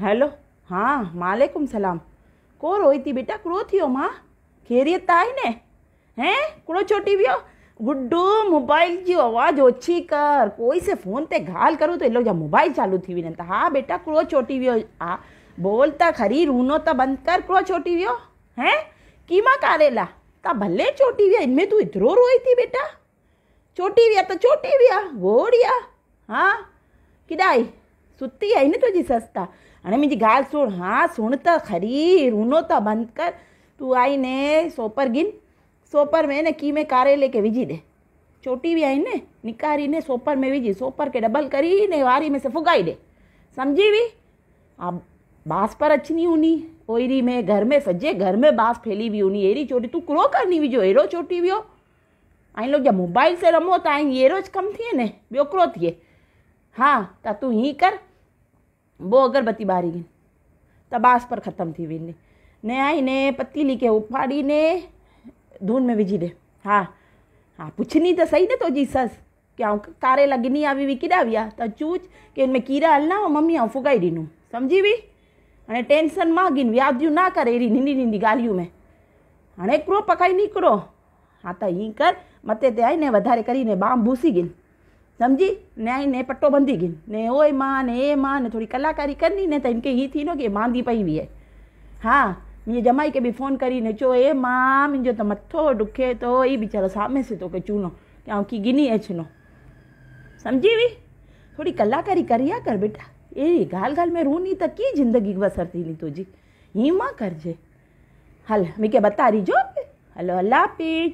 Hello हाँ मालेकुम सलाम। को रोई थी बेटा, कुड़ो थी हो माँ? खेरियत तो आई ने? हैं? कुड़ो छोटी वियो गुड्डू, मोबाइल जी आवाज़ ओछी कर। कोई से फ़ोन ते घाल करूँ तो लोग जा मोबाइल चालू थी भी नहीं हाँ बेटा, कुड़ो छोटी भी हो आ, बोलता खरी, रूनो तो बंद कर, कुड़ो छोटी वियो हैं? कीमा कारेला? त भले छोटी भी इनमें तू एतिरो रोई थी बेटा। छोटी विया तो छोटी विया गोड़िया हाँ? किदाई आई सुती आई ना तुझी सस्ता? हाणे मुंहिंजी ॻाल्हि सुण हा सुण त खरी, रूनो त बंदि कर। तूं आई ने सोपर गिन, सोपर में न की में कारेले खे विझी ॾे चोटी बि आई न, निकारी ने सोपर में विझी सोपर खे डबल करी ने वारी में से फुगाई ॾे सम्झी हुई हा बाँस पर अचनी हुनी ओहिड़ी में घर में सॼे घर में बाँस फैली हुई हुनी अहिड़ी चोटी तूं किरो करनी विझो अहिड़ो चोटी वियो ऐं लोग जा मोबाइल से रमो त आई अहिड़ो ज कमु थिए न ॿियो हिकिड़ो थिए। हा, त तूं हीअं कर। वो अगरबत्ती ॿारी गिन त पर ख़तमु थी वेंदी ने आई ने पतीली खे उफाड़ी ने, धून में विझी ॾे हा हा, पुछनी त सही न तुंहिंजी ससु, की आऊँ कारे लॻनी आ बि किॾा विया त चूच की हिन में हलना मम्मी आऊँ फुगाई ॾिनूं सम्झी हुई हाणे टेंशन माँ गिन, व्याधियूं ना कर अहिड़ी नंढी नंढी ॻाल्हियूं में। हाणे हिकिड़ो पकाई निकिरो हा, त हीअं कर मथे ते आई ने वधारे करी ने बाम भूसी गिन। सम्झी ने आई ने पटो बंधी गिन ने ओए माँ ने ए माँ ने थोरी कलाकारी करनी ने त हिनखे हीअं थी न की मांदी पई बि आहे हा मुंहिंजे जमाई खे बि फ़ोन करी ने चयो ए माँ मुंहिंजो त मथो ॾुखे थो ई वीचारो सामे से तोखे चूनो की आऊँ की गिनी अचिनो सम्झी हुई थोरी कलाकारी करिया कर बेटा अहिड़ी ॻाल्हि ॻाल्हि में रूनी त कीअं ज़िंदगी बसर थींदी तुंहिंजी हीअं माँ करजे हल मूंखे बतारी जो हलो अल्लाह हाफिज़